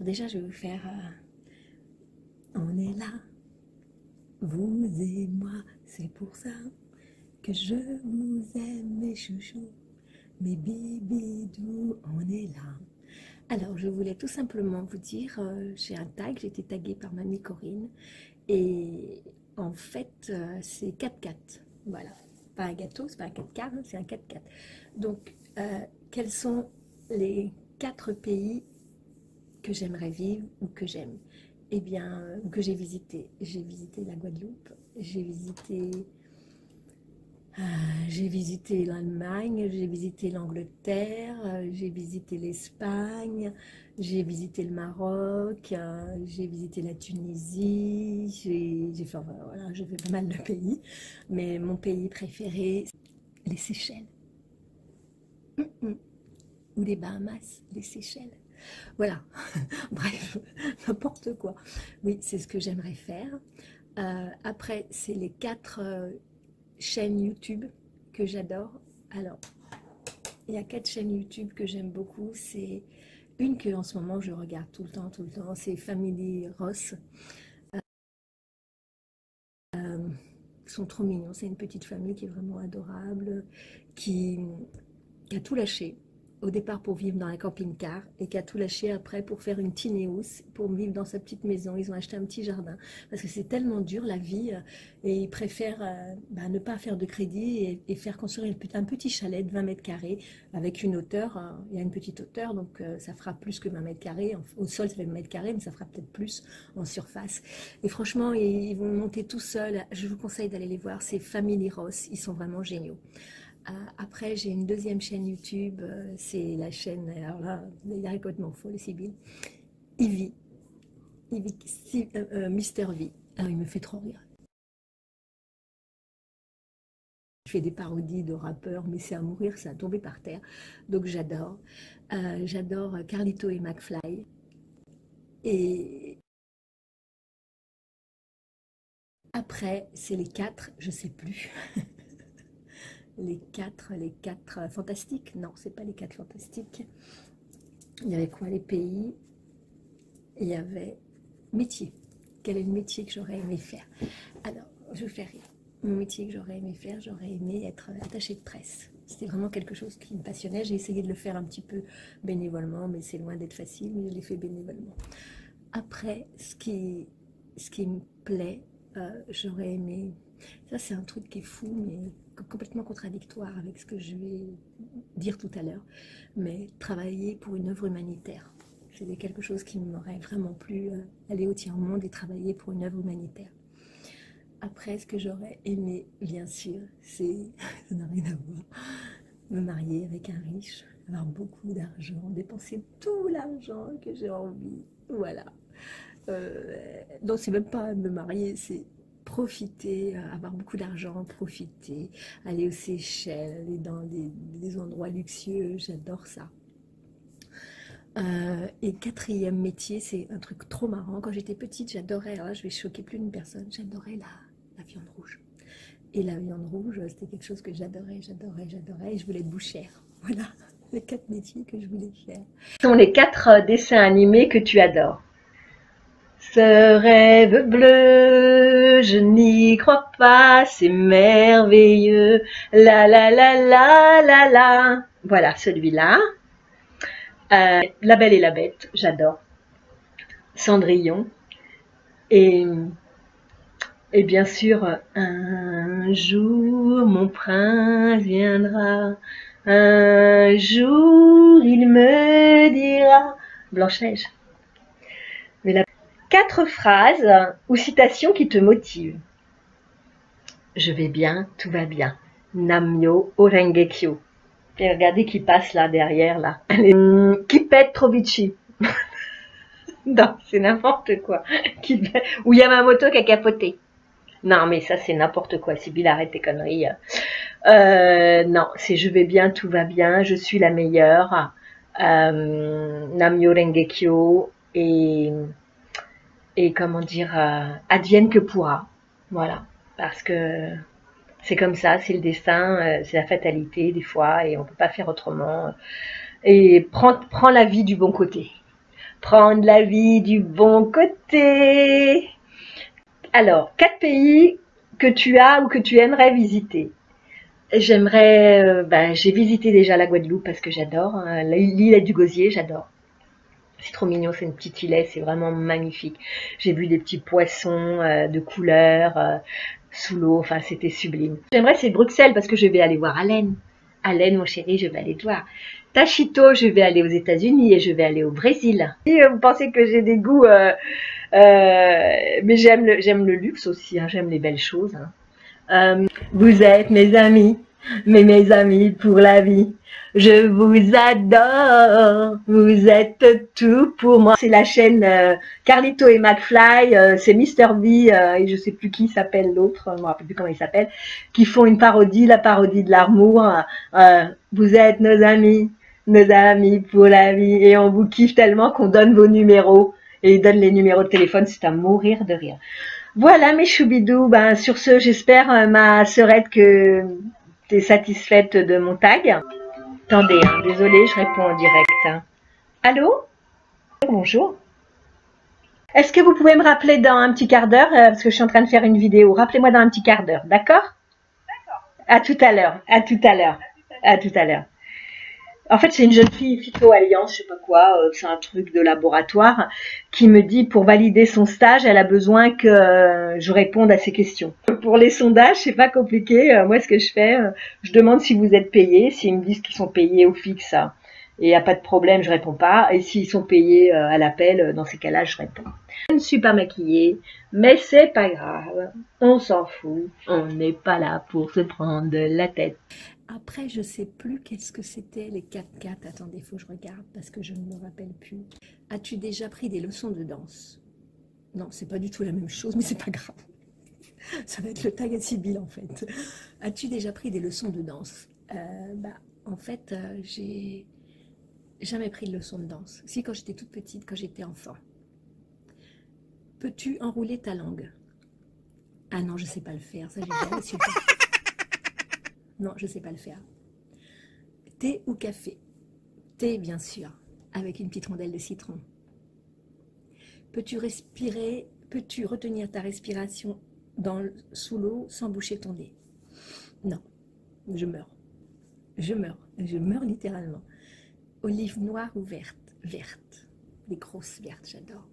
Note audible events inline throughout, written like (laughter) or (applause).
déjà, je vais vous faire euh, On est là, vous et moi, c'est pour ça que je vous aime, mes chouchous, mes bibidous, on est là. Alors, je voulais tout simplement vous dire, euh, j'ai un tag, j'ai été taguée par mamie Corinne, et en fait, euh, c'est 4-4, voilà. Pas un gâteau, c'est pas un 4 4 c'est un 4-4. Donc, quels sont les quatre pays que j'aimerais vivre ou que j'aime Eh bien, que j'ai visité. J'ai visité la Guadeloupe, j'ai visité euh, j'ai visité l'Allemagne, j'ai visité l'Angleterre, euh, j'ai visité l'Espagne, j'ai visité le Maroc, euh, j'ai visité la Tunisie, j'ai fait, fait pas mal de pays, mais mon pays préféré, les Seychelles. Ou les Bahamas, les Seychelles. Voilà, (laughs) bref, (laughs) n'importe quoi. Oui, c'est ce que j'aimerais faire. après, c'est les quatre chaînes YouTube que j'adore. Alors, il y a quatre chaînes YouTube que j'aime beaucoup. C'est une que en ce moment je regarde tout le temps, tout le temps. C'est Family Ross. Euh, ils sont trop mignons. C'est une petite famille qui est vraiment adorable, qui a tout lâché au départ pour vivre dans un camping-car et qui a tout lâché après pour faire une tiny house, pour vivre dans sa petite maison. Ils ont acheté un petit jardin parce que c'est tellement dur la vie euh, et ils préfèrent euh, bah, ne pas faire de crédit et, faire construire un petit chalet de 20 mètres carrés avec une hauteur. Euh, il y a une petite hauteur donc ça fera plus que 20 mètres carrés. Au sol, ça fait 20 mètres carrés, mais ça fera peut-être plus en surface. Et franchement, ils vont monter tout seuls. Je vous conseille d'aller les voir. C'est Family Ross. Ils sont vraiment géniaux. Euh, après, j'ai une deuxième chaîne YouTube, euh, c'est la chaîne, alors là, il est complètement folle, Sybille, Ivy, Ivy euh, Mister V. Alors, il me fait trop rire. Je fais des parodies de rappeurs, mais c'est à mourir, ça a tombé par terre. Donc j'adore. j'adore Carlito et McFly. Et après, c'est les quatre, je sais plus. (laughs) les quatre, les quatre fantastiques. Non, c'est pas les quatre fantastiques. Il y avait quoi Les pays? Il y avait métier. Quel est le métier que j'aurais aimé faire? Alors, je vais faire rire. Mon métier que j'aurais aimé faire, j'aurais aimé être attaché de presse. C'était vraiment quelque chose qui me passionnait. J'ai essayé de le faire un petit peu bénévolement, mais c'est loin d'être facile, mais je l'ai fait bénévolement. Après, ce qui, ce qui me plaît, euh, j'aurais aimé... Ça, c'est un truc qui est fou, mais complètement contradictoire avec ce que je vais dire tout à l'heure, mais travailler pour une œuvre humanitaire. C'est quelque chose qui m'aurait vraiment plu, euh, aller au tiers-monde et travailler pour une œuvre humanitaire. Après, ce que j'aurais aimé, bien sûr, c'est, (laughs) ça n'a rien à voir, me marier avec un riche, avoir beaucoup d'argent, dépenser tout l'argent que j'ai envie. Voilà. Euh, donc, c'est même pas me marier, c'est profiter, euh, avoir beaucoup d'argent, profiter, aller aux Seychelles, aller dans des, endroits luxueux, j'adore ça. Euh, et quatrième métier, c'est un truc trop marrant. Quand j'étais petite, j'adorais, je vais choquer plus d'une personne, j'adorais la, la, viande rouge. Et la viande rouge, c'était quelque chose que j'adorais, j'adorais, j'adorais, et je voulais être bouchère. (laughs) Voilà les quatre métiers que je voulais faire. Ce sont les quatre euh, dessins animés que tu adores. Ce rêve bleu, je n'y crois pas, c'est merveilleux. La la la la la la. Voilà celui-là. Euh, la Belle et la Bête, j'adore. Cendrillon. Et, bien sûr, un jour mon prince viendra. Un jour il me dira. Blanche-Neige. Mais la quatre phrases ou citations qui te motivent. Je vais bien, tout va bien. Namyo Orengekyo. Et regardez qui passe là derrière là. Kipet Trovici. (laughs) non, c'est n'importe quoi. Ou Yamamoto qui a capoté. Non, mais ça c'est n'importe quoi. Sybille, arrête tes conneries. Euh, non, c'est je vais bien, tout va bien, je suis la meilleure. Euh, Namyo et et comment dire, euh, advienne que pourra. Voilà, parce que c'est comme ça, c'est le destin, euh, c'est la fatalité des fois, et on peut pas faire autrement. Et prends, prends la vie du bon côté. prendre la vie du bon côté. Alors, quatre pays que tu as ou que tu aimerais visiter. J'aimerais, euh, ben, j'ai visité déjà la Guadeloupe parce que j'adore, hein, l'île du Gosier, j'adore. C'est trop mignon, c'est une petite île, c'est vraiment magnifique. J'ai vu des petits poissons euh, de couleur euh, sous l'eau, enfin c'était sublime. J'aimerais c'est Bruxelles parce que je vais aller voir Allen. Allen, mon chéri, je vais aller te voir. Tachito, je vais aller aux États-Unis et je vais aller au Brésil. Si vous pensez que j'ai des goûts, euh, mais j'aime le, le luxe aussi, hein, j'aime les belles choses. Hein. vous êtes mes amis, mais mes amis pour la vie. Je vous adore, vous êtes tout pour moi. C'est la chaîne euh, Carlito et McFly, euh, c'est Mister V euh, et je sais plus qui s'appelle l'autre, je me rappelle plus comment il s'appelle, qui font une parodie, la parodie de l'amour. vous êtes nos amis, nos amis pour la vie et on vous kiffe tellement qu'on donne vos numéros et ils donnent les numéros de téléphone, c'est à mourir de rire. Voilà mes choubidous, ben sur ce j'espère ma sœurette que satisfaite de mon tag? Attendez, hein, désolé, je réponds en direct. Hein. Allô? Bonjour. Est-ce que vous pouvez me rappeler dans un petit quart d'heure, euh, parce que je suis en train de faire une vidéo. Rappelez-moi dans un petit quart d'heure, d'accord? D'accord. À tout à l'heure, à tout à l'heure, à tout à l'heure. En fait, c'est une jeune fille Phyto Alliance, je sais pas quoi, euh, c'est un truc de laboratoire, qui me dit pour valider son stage, elle a besoin que euh, je réponde à ses questions. Pour les sondages, c'est pas compliqué. Euh, moi, ce que je fais, je demande si vous êtes payés. S'ils me disent qu'ils sont payés au fixe, et il n'y a pas de problème, je réponds pas. Et s'ils sont payés à l'appel, dans ces cas-là, je réponds. Je ne suis pas maquillée, mais c'est pas grave. On s'en fout. On n'est pas là pour se prendre la tête. Après, je sais plus qu'est-ce que c'était les 4-4. Attendez, faut que je regarde parce que je ne me rappelle plus. As-tu déjà pris des leçons de danse? Non, c'est pas du tout la même chose, mais c'est pas grave. Ça va être le tag à Sibyl en fait. As-tu déjà pris des leçons de danse? Euh, bah, En fait, euh, j'ai jamais pris de leçons de danse. Si, quand j'étais toute petite, quand j'étais enfant. Peux-tu enrouler ta langue? Ah non, je sais pas le faire. Ça, j'ai jamais non, je ne sais pas le faire. Thé ou café? Thé, bien sûr, avec une petite rondelle de citron. Peux-tu respirer, peux-tu retenir ta respiration dans, sous l'eau sans boucher ton nez? Non, je meurs. Je meurs, je meurs littéralement. Olive noire ou verte? Verte. Les grosses vertes, j'adore.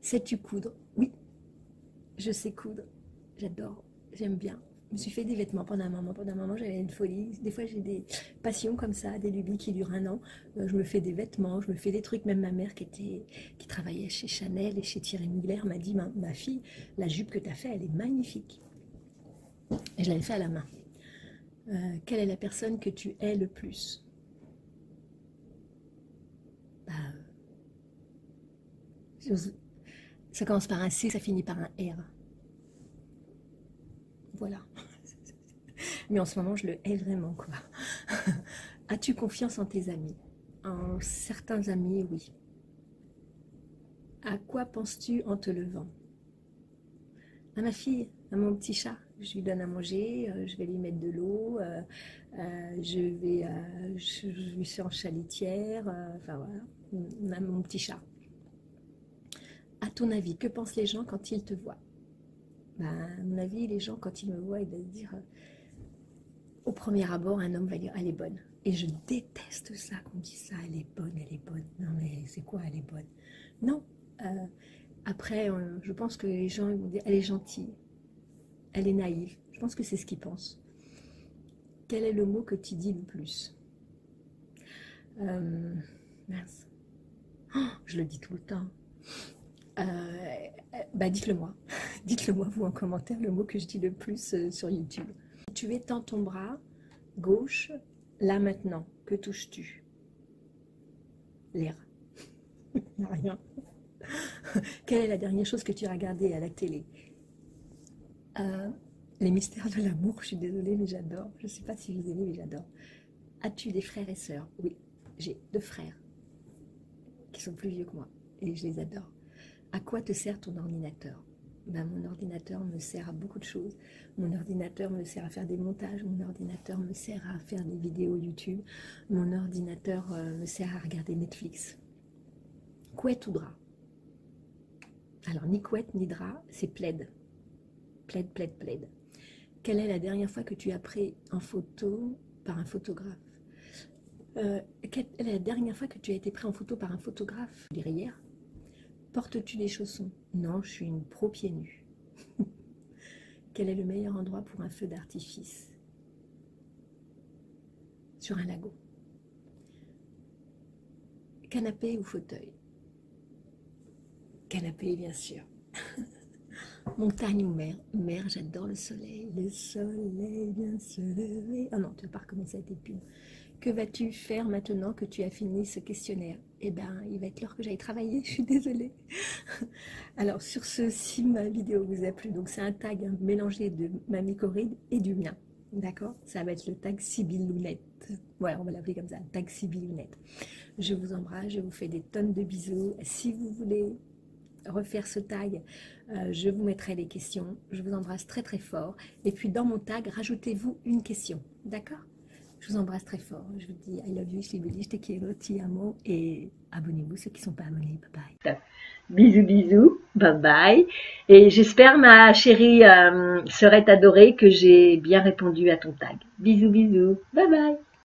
Sais-tu coudre? Oui, je sais coudre. J'adore, j'aime bien me suis fait des vêtements pendant un moment. Pendant un moment, j'avais une folie. Des fois, j'ai des passions comme ça, des lubies qui durent un an. Euh, je me fais des vêtements, je me fais des trucs. Même ma mère qui, travaillait chez Chanel et chez Thierry Mugler m'a dit ma, fille, la jupe que tu as fait, elle est magnifique. Et je l'avais fait à la main. Euh, quelle est la personne que tu hais le plus? Bah, Ça commence par un C, ça finit par un R. Voilà. Mais en ce moment, je le hais vraiment, quoi. As-tu confiance en tes amis? En certains amis, oui. À quoi penses-tu en te levant? À ma fille, à mon petit chat. Je lui donne à manger, euh, je vais lui mettre de l'eau, euh, euh, je vais, lui suis en chalitière, enfin voilà, a mon petit chat. À ton avis, que pensent les gens quand ils te voient? Bah, à mon avis, les gens, quand ils me voient, ils vont dire, euh, au premier abord, un homme va dire, elle est bonne. Et je déteste ça, qu'on dise ça, elle est bonne, elle est bonne. Non, mais c'est quoi, elle est bonne? Non. Euh, après, euh, je pense que les gens vont dire, elle est gentille, elle est naïve. Je pense que c'est ce qu'ils pensent. Quel est le mot que tu dis le plus? Mince. Oh, je le dis tout le temps. Bah dites-le moi. (laughs) Dites-le moi, vous, en commentaire, le mot que je dis le plus euh, sur YouTube. Tu étends ton bras gauche, là maintenant. Que touches-tu? L'air. (laughs) Rien. (laughs) Quelle est la dernière chose que tu as regardée à la télé? Euh, Les mystères de l'amour. Je suis désolée, mais j'adore. Je ne sais pas si vous aimez, mais j'adore. As-tu des frères et sœurs? Oui, j'ai deux frères qui sont plus vieux que moi et je les adore. À quoi te sert ton ordinateur? Ben, mon ordinateur me sert à beaucoup de choses. Mon ordinateur me sert à faire des montages, mon ordinateur me sert à faire des vidéos YouTube, mon ordinateur euh, me sert à regarder Netflix. Couette ou drap? Alors, ni couette ni drap, c'est plaid. Plaid, plaid, plaid. Quelle est la dernière fois que tu as pris en photo par un photographe? Euh, Quelle est la dernière fois que tu as été pris en photo par un photographe? Je dirais hier. Portes-tu des chaussons? Non, je suis une pro pieds nus. (laughs) Quel est le meilleur endroit pour un feu d'artifice? Sur un lago. Canapé ou fauteuil? Canapé, bien sûr. (laughs) Montagne ou mer? Mer, j'adore le soleil. Le soleil vient se lever. Oh non, tu vas pas recommencer à tes pubs. Que vas-tu faire maintenant que tu as fini ce questionnaire? Eh bien, il va être l'heure que j'aille travailler, (laughs) je suis désolée. Alors, sur ce, si ma vidéo vous a plu, donc c'est un tag mélangé de Mamie Corride et du mien. D'accord? Ça va être le tag Lounette. Voilà, on va l'appeler comme ça, tag Lounette. Je vous embrasse, je vous fais des tonnes de bisous. Si vous voulez refaire ce tag, euh, je vous mettrai les questions. Je vous embrasse très très fort. Et puis dans mon tag, rajoutez-vous une question. D'accord? Je vous embrasse très fort. Je vous dis I love you, je je te quiero, ti amo. Et abonnez-vous ceux qui ne sont pas abonnés. Bye bye. Bisous, bisous. Bye bye. Et j'espère, ma chérie, euh, serait adorée que j'ai bien répondu à ton tag. Bisous, bisous. Bye bye.